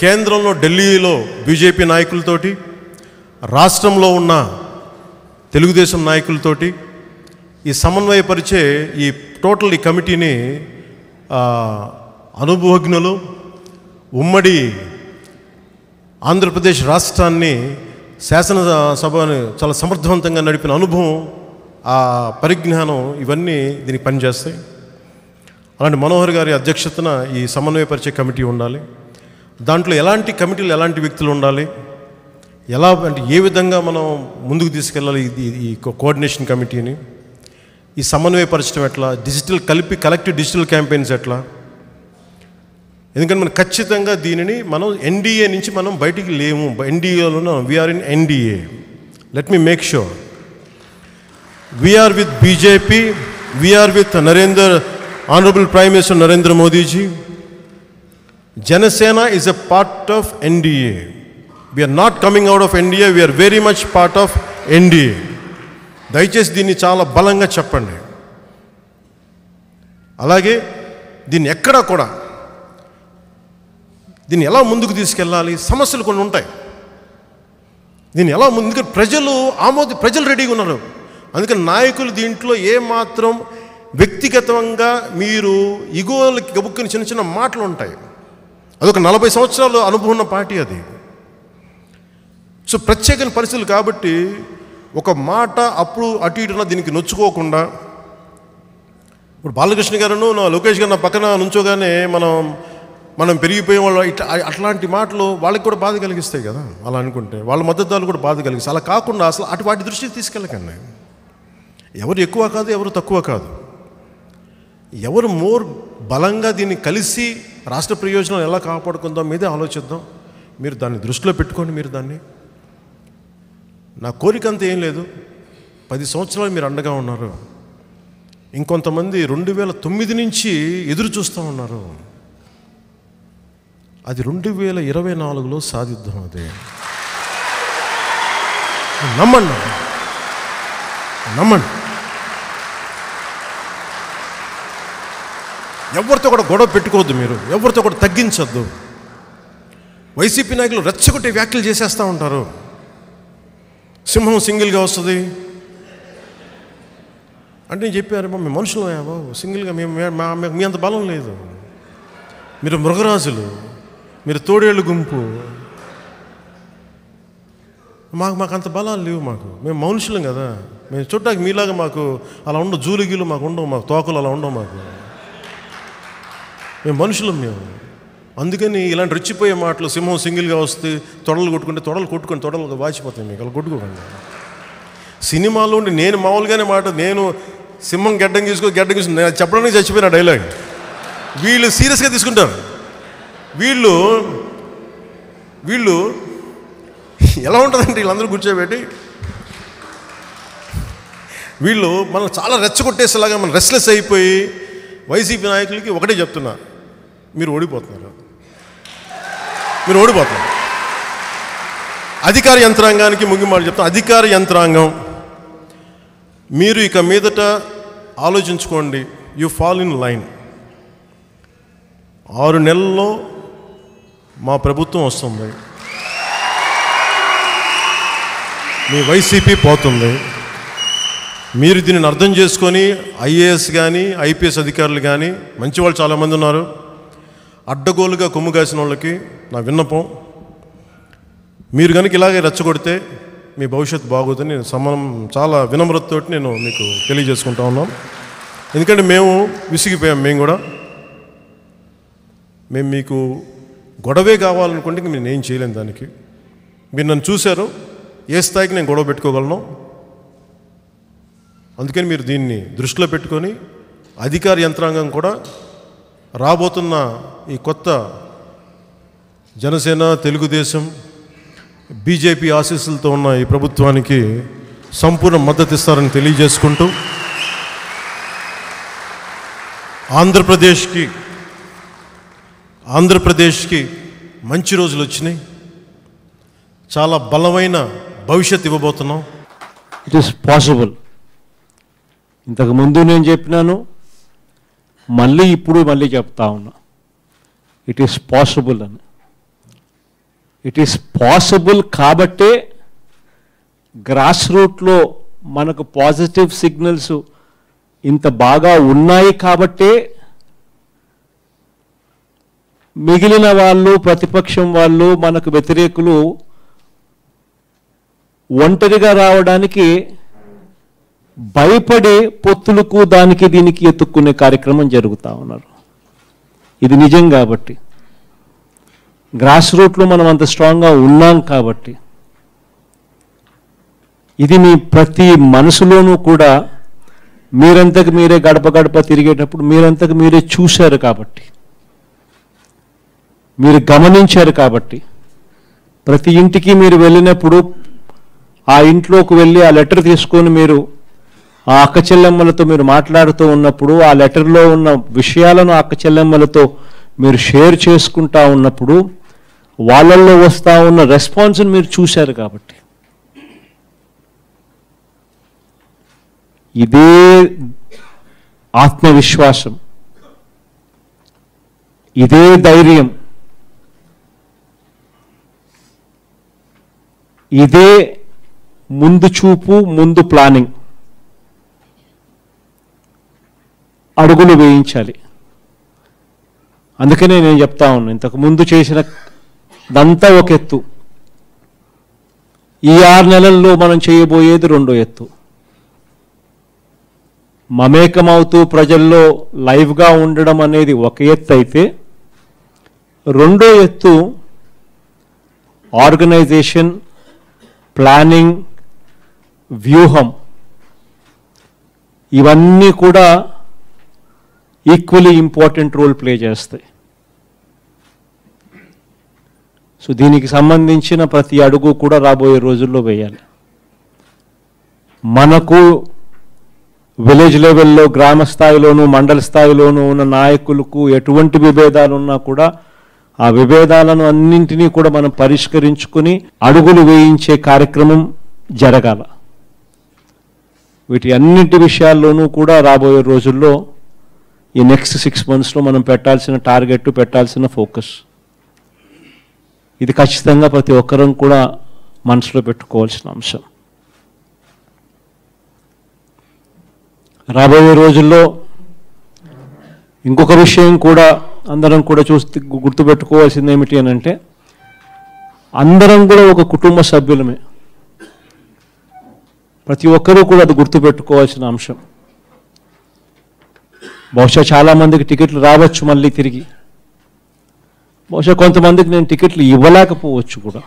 కేంద్రంలో ఢిల్లీలో బీజేపీ నాయకులతోటి రాష్ట్రంలో ఉన్న తెలుగుదేశం నాయకులతోటి ఈ సమన్వయపరిచే ఈ టోటల్ ఈ కమిటీని అనుభవజ్ఞులు ఉమ్మడి ఆంధ్రప్రదేశ్ రాష్ట్రాన్ని శాసనసభని చాలా సమర్థవంతంగా నడిపిన అనుభవం ఆ పరిజ్ఞానం ఇవన్నీ దీనికి పనిచేస్తాయి. అలాంటి మనోహర్ గారి అధ్యక్షతన ఈ సమన్వయపరిచే కమిటీ ఉండాలి. దాంట్లో ఎలాంటి కమిటీలు ఎలాంటి వ్యక్తులు ఉండాలి? ఎలా అంటే ఏ విధంగా మనం ముందుకు తీసుకెళ్ళాలి ఈ కోఆర్డినేషన్ కమిటీని? ఈ సమన్వయపరచడం ఎట్లా? డిజిటల్ కలిపి కలెక్టివ్ డిజిటల్ క్యాంపెయిన్స్ ఎట్లా? ఎందుకంటే మనం ఖచ్చితంగా దీనిని మనం ఎన్డీఏ నుంచి మనం బయటికి లేము. ఎన్డీఏలో we are in NDA let me make sure we are with BJP we are with Narender honourable prime minister Narendra Modiji Janasena is a part of NDA we are not coming out of NDA we are very much part of NDA దయచేసి దీన్ని చాలా బలంగా చెప్పండి. అలాగే దీన్ని ఎక్కడా కూడా దీన్ని ఎలా ముందుకు తీసుకెళ్ళాలి? సమస్యలు కొన్ని ఉంటాయి. దీన్ని ఎలా ముందుకు ప్రజలు ఆమోద ప్రజలు రెడీగా ఉన్నారు. అందుకని నాయకులు దీంట్లో ఏమాత్రం వ్యక్తిగతంగా మీరు ఇగోలకి గబుక్కుని చిన్న చిన్న మాటలు ఉంటాయి. అదొక నలభై సంవత్సరాలు అనుభవం ఉన్న పార్టీ అది. సో ప్రత్యేకమైన పరిస్థితులు కాబట్టి ఒక మాట అప్పుడు అటు ఇటున దీనికి నొచ్చుకోకుండా ఇప్పుడు బాలకృష్ణ గారును నా లోకేష్ గారు నా పక్కన నుంచోగానే మనం మనం పెరిగిపోయే వాళ్ళు ఇట్లా అట్లాంటి మాటలు వాళ్ళకి కూడా బాధ కలిగిస్తాయి కదా అలా అనుకుంటే. వాళ్ళ మద్దతుదారులు కూడా బాధ కలిగిస్తాయి. అలా కాకుండా అసలు అటు వాటి దృష్టికి తీసుకెళ్ళకండి. ఎవరు ఎక్కువ కాదు ఎవరు తక్కువ కాదు. ఎవరు మోర్ బలంగా దీన్ని కలిసి రాష్ట్ర ప్రయోజనాలు ఎలా కాపాడుకుందాం మీదే ఆలోచిద్దాం. మీరు దాన్ని దృష్టిలో పెట్టుకోండి మీరు దాన్ని. నా కోరిక అంత ఏం లేదు. పది సంవత్సరాలు మీరు అండగా ఉన్నారు. ఇంకొంతమంది రెండు వేల తొమ్మిది నుంచి ఎదురు చూస్తూ ఉన్నారు. అది రెండు వేల ఇరవై నాలుగులో సాధిద్దాం అదే. నమ్మండి. నమ్మండి. ఎవరితో కూడా గొడవ పెట్టుకోవద్దు మీరు. ఎవరితో కూడా తగ్గించొద్దు. వైసీపీ నాయకులు రెచ్చగొట్టే వ్యాఖ్యలు చేసేస్తూ ఉంటారు. సింహం సింగిల్గా వస్తుంది. అంటే నేను చెప్పారు మేము మనుషులు బాబు. సింగిల్గా మేము మీ అంత బలం లేదు. మీరు మృగరాజులు. మీరు తోడేళ్ళు గుంపు. మాకు మాకు అంత బలాలు లేవు మాకు. మేము మనుషులం కదా. మేము చూడటానికి మీలాగా మాకు అలా ఉండవు. జూలిగీలు మాకు ఉండవు మాకు. తోకలు అలా ఉండవు మాకు. మేము మనుషులం మేము. అందుకని ఇలాంటి రెచ్చిపోయే మాటలు సింహం సింగిల్గా వస్తే తొడలు కొట్టుకుంటే తొడలు కొట్టుకొని తొడలు వాచిపోతాయి మీకు. అలా కొట్టుకోకండి. సినిమాలో ఉండి నేను మామూలుగానే మాట నేను సింహం గడ్డం తీసుకో గడ్డం తీసుకుని నేను చెప్పడానికి చచ్చిపోయిన డైలాగ్. వీళ్ళు సీరియస్గా తీసుకుంటారు. వీళ్ళు వీళ్ళు ఎలా ఉంటుందంటే వీళ్ళందరూ కూర్చోబెట్టి? వీళ్ళు మనం చాలా రెచ్చగొట్టేసేలాగా మనం రెస్లెస్ అయిపోయి వైసీపీ నాయకులకి ఒకటే చెప్తున్నా. మీరు ఓడిపోతున్నారు. మీరు ఓడిపోతున్నారు. అధికార యంత్రాంగానికి ముగింపు చెప్తాం అధికార యంత్రాంగం మీరు ఇక మీదట ఆలోచించుకోండి యు ఫాల్ ఇన్ లైన్ ఆరు నెలల్లో మా ప్రభుత్వం వస్తుంది. మీ వైసీపీ పోతుంది. మీరు దీనిని అర్థం చేసుకొని ఐఏఎస్ కానీ ఐపీఎస్ అధికారులు కానీ మంచి వాళ్ళు చాలామంది ఉన్నారు. అడ్డగోలుగా కొమ్ము కాసిన వాళ్ళకి నా విన్నపం మీరు కనుక ఇలాగే రెచ్చగొడితే మీ భవిష్యత్తు బాగోదని నేను సమానం చాలా వినమ్రతతోటి నేను మీకు తెలియజేసుకుంటా ఉన్నాం. ఎందుకంటే మేము విసిగిపోయాం మేము కూడా. మేము మీకు గొడవే కావాలనుకుంటే ఇంక నేను ఏం చేయలేను దానికి. మీరు నన్ను చూశారు ఏ స్థాయికి నేను గొడవ పెట్టుకోగలను. అందుకని మీరు దీన్ని దృష్టిలో పెట్టుకొని అధికార యంత్రాంగం కూడా రాబోతున్న ఈ కొత్త జనసేన తెలుగుదేశం బీజేపీ ఆశీస్సులతో ఉన్న ఈ ప్రభుత్వానికి సంపూర్ణ మద్దతు ఇస్తారని తెలియజేసుకుంటూ ఆంధ్రప్రదేశ్కి ఆంధ్రప్రదేశ్కి మంచి రోజులు వచ్చినాయి. చాలా బలమైన భవిష్యత్తు ఇవ్వబోతున్నాం. ఇట్ ఈస్ పాసిబుల్ ఇంతకు ముందు నేను చెప్పినాను మళ్ళీ ఇప్పుడు మళ్ళీ చెప్తా ఉన్నా. ఇట్ ఈస్ పాసిబుల్ అని. ఇట్ ఈస్ పాసిబుల్ కాబట్టే గ్రాస్ రూట్లో మనకు పాజిటివ్ సిగ్నల్స్ ఇంత బాగా ఉన్నాయి కాబట్టే మిగిలిన వాళ్ళు ప్రతిపక్షం వాళ్ళు మనకు వ్యతిరేకులు ఒంటరిగా రావడానికి భయపడే పొత్తులకు దానికి దీనికి ఎత్తుక్కునే కార్యక్రమం జరుగుతూ ఉన్నారు. ఇది నిజం కాబట్టి. గ్రాస్ రూట్లో మనం అంత స్ట్రాంగ్గా ఉన్నాం కాబట్టి. ఇది మీ ప్రతి మనసులోనూ కూడా మీరంతకు మీరే గడప గడప తిరిగేటప్పుడు మీరంతకు మీరే చూశారు కాబట్టి. మీరు గమనించారు కాబట్టి. ప్రతి ఇంటికి మీరు వెళ్ళినప్పుడు ఆ ఇంట్లోకి వెళ్ళి ఆ లెటర్ తీసుకొని మీరు ఆ అక్క చెల్లెమ్మలతో మీరు మాట్లాడుతూ ఉన్నప్పుడు ఆ లెటర్లో ఉన్న విషయాలను అక్క చెల్లెమ్మలతో మీరు షేర్ చేసుకుంటా ఉన్నప్పుడు వాళ్ళల్లో వస్తూ ఉన్న రెస్పాన్స్ని మీరు చూశారు కాబట్టి. ఇదే ఆత్మవిశ్వాసం. ఇదే ధైర్యం. ఇదే ముందు చూపు ముందు ప్లానింగ్. అడుగులు వేయించాలి. అందుకనే నేను చెప్తా ఉన్నాను ఇంతకు ముందు చేసిన దంతా ఒక ఎత్తు. ఈ ఆరు నెలల్లో మనం చేయబోయేది రెండో ఎత్తు. మమేకమవుతూ ప్రజల్లో లైవ్గా ఉండడం అనేది ఒక ఎత్తు అయితే రెండో ఎత్తు ఆర్గనైజేషన్ ప్లానింగ్ వ్యూహం. ఇవన్నీ కూడా ఈక్వలీ ఇంపార్టెంట్ రోల్ ప్లే చేస్తాయి. సో దీనికి సంబంధించిన ప్రతి అడుగు కూడా రాబోయే రోజుల్లో వేయాలి. మనకు విలేజ్ లెవెల్లో గ్రామ స్థాయిలోను మండల స్థాయిలోనూ ఉన్న నాయకులకు ఎటువంటి విభేదాలు ఉన్నా కూడా ఆ విభేదాలను అన్నింటినీ కూడా మనం పరిష్కరించుకుని అడుగులు వేయించే కార్యక్రమం జరగాల. వీటి అన్నింటి విషయాల్లోనూ కూడా రాబోయే రోజుల్లో ఈ నెక్స్ట్ సిక్స్ మంత్స్లో మనం పెట్టాల్సిన టార్గెట్ పెట్టాల్సిన ఫోకస్ ఇది ఖచ్చితంగా ప్రతి ఒక్కరం కూడా మనసులో పెట్టుకోవాల్సిన అంశం. రాబోయే రోజుల్లో ఇంకొక విషయం కూడా అందరం కూడా చూస్తే గుర్తుపెట్టుకోవాల్సింది ఏమిటి అని అంటే అందరం కూడా ఒక కుటుంబ సభ్యులమే. ప్రతి ఒక్కరూ కూడా అది గుర్తుపెట్టుకోవాల్సిన అంశం. బహుశా చాలామందికి టికెట్లు రావచ్చు మళ్ళీ తిరిగి. బహుశా కొంతమందికి నేను టికెట్లు ఇవ్వలేకపోవచ్చు కూడా.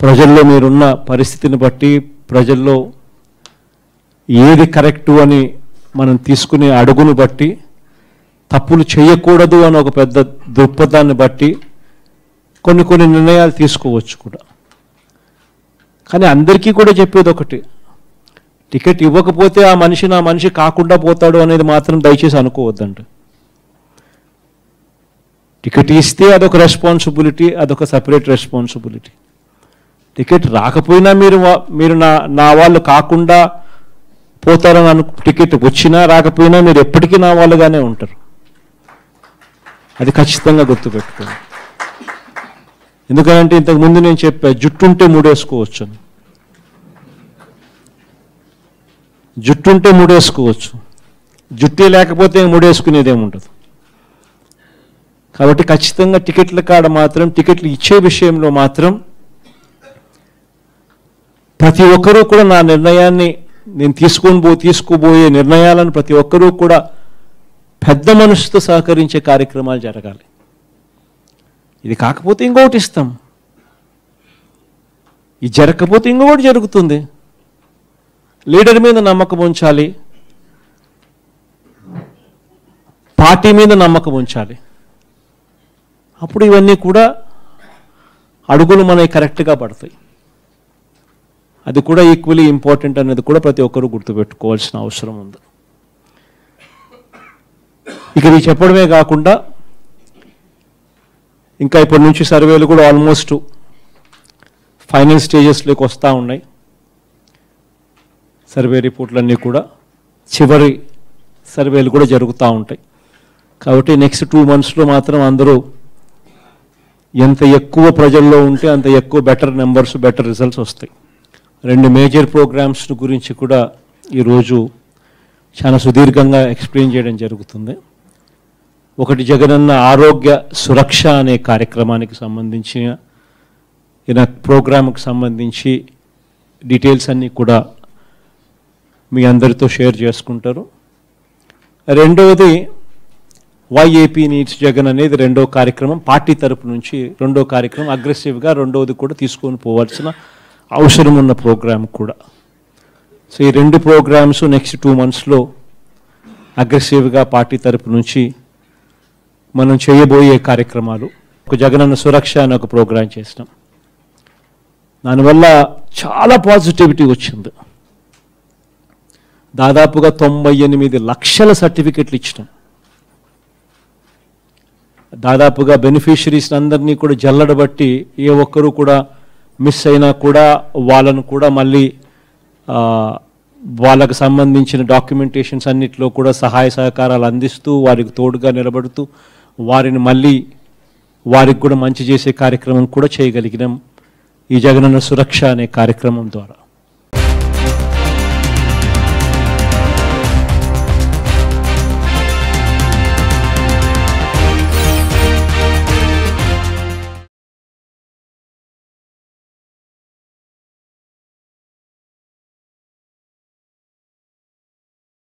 ప్రజల్లో మీరున్న పరిస్థితిని బట్టి ప్రజల్లో ఏది కరెక్టు అని మనం తీసుకునే అడుగును బట్టి తప్పులు చేయకూడదు అని ఒక పెద్ద దృక్పథాన్ని బట్టి కొన్ని కొన్ని నిర్ణయాలు తీసుకోవచ్చు కూడా. కానీ అందరికీ కూడా చెప్పేది ఒకటి టికెట్ ఇవ్వకపోతే ఆ మనిషి నా మనిషి కాకుండా పోతాడు అనేది మాత్రం దయచేసి అనుకోవద్దండి. టికెట్ ఇస్తే అదొక రెస్పాన్సిబిలిటీ అదొక సపరేట్ రెస్పాన్సిబిలిటీ టికెట్ రాకపోయినా మీరు మీరు నా నా వాళ్ళు కాకుండా పోతారని అను టికెట్ వచ్చినా రాకపోయినా మీరు ఎప్పటికీ నా వాళ్ళుగానే ఉంటారు. అది ఖచ్చితంగా గుర్తుపెట్టుకోండి ఎందుకంటే ఇంతకుముందు నేను చెప్పా జుట్టుంటే మూడేసుకోవచ్చు అని జుట్టు ఉంటే మూడేసుకోవచ్చు. జుట్టే లేకపోతే మూడేసుకునేది ఏముండదు కాబట్టి ఖచ్చితంగా టికెట్ల కాడ మాత్రం టికెట్లు ఇచ్చే విషయంలో మాత్రం ప్రతి ఒక్కరూ కూడా నా నిర్ణయాన్ని నేను తీసుకొని పో తీసుకోబోయే నిర్ణయాలను ప్రతి ఒక్కరూ కూడా పెద్ద మనసుతో సహకరించే కార్యక్రమాలు జరగాలి. ఇది కాకపోతే ఇంకొకటి ఇస్తాం. ఇది జరగకపోతే ఇంకొకటి జరుగుతుంది. లీడర్ మీద నమ్మకం ఉంచాలి. పార్టీ మీద నమ్మకం ఉంచాలి. అప్పుడు ఇవన్నీ కూడా అడుగులు మనకి కరెక్ట్గా పడతాయి. అది కూడా ఈక్వలీ ఇంపార్టెంట్ అనేది కూడా ప్రతి ఒక్కరూ గుర్తుపెట్టుకోవాల్సిన అవసరం ఉంది. ఇక ఇది చెప్పడమే కాకుండా ఇంకా ఇప్పటి నుంచి సర్వేలు కూడా ఆల్మోస్ట్ ఫైనల్ స్టేజెస్లోకి వస్తూ ఉన్నాయి. సర్వే రిపోర్ట్లన్నీ కూడా చివరి సర్వేలు కూడా జరుగుతూ ఉంటాయి. కాబట్టి నెక్స్ట్ టూ మంత్స్లో మాత్రం అందరూ ఎంత ఎక్కువ ప్రజల్లో ఉంటే అంత ఎక్కువ బెటర్ నెంబర్స్ బెటర్ రిజల్ట్స్ వస్తాయి. రెండు మేజర్ ప్రోగ్రామ్స్ గురించి కూడా ఈరోజు చాలా సుదీర్ఘంగా ఎక్స్ప్లెయిన్ చేయడం జరుగుతుంది. ఒకటి జగనన్న ఆరోగ్య సురక్ష అనే కార్యక్రమానికి సంబంధించిన ఈయన ప్రోగ్రామ్కి సంబంధించి డీటెయిల్స్ అన్నీ కూడా మీ అందరితో షేర్ చేసుకుంటారు. రెండవది వైఏపీ నీడ్స్ జగన్ అనేది రెండో కార్యక్రమం పార్టీ తరపు నుంచి రెండో కార్యక్రమం అగ్రెసివ్గా రెండవది కూడా తీసుకొని పోవాల్సిన అవసరం ఉన్న ప్రోగ్రామ్ కూడా. సో ఈ రెండు ప్రోగ్రామ్స్ నెక్స్ట్ టూ మంత్స్లో అగ్రెసివ్గా పార్టీ తరపు నుంచి మనం చేయబోయే కార్యక్రమాలు. ఒక జగనన్న సురక్ష అనే ఒక ప్రోగ్రాం చేసినాం. దానివల్ల చాలా పాజిటివిటీ వచ్చింది. దాదాపుగా తొంభై ఎనిమిది లక్షల సర్టిఫికెట్లు ఇచ్చినాం. దాదాపుగా బెనిఫిషరీస్ అందరినీ కూడా జల్లడబట్టి ఏ ఒక్కరు కూడా మిస్ అయినా కూడా వాళ్ళను కూడా మళ్ళీ వాళ్ళకు సంబంధించిన డాక్యుమెంటేషన్స్ అన్నిటిలో కూడా సహాయ సహకారాలు అందిస్తూ వారికి తోడుగా నిలబడుతూ వారిని మళ్ళీ వారికి కూడా మంచి చేసే కార్యక్రమం కూడా చేయగలిగినాం. ఈ జగనన్న సురక్ష అనే కార్యక్రమం ద్వారా.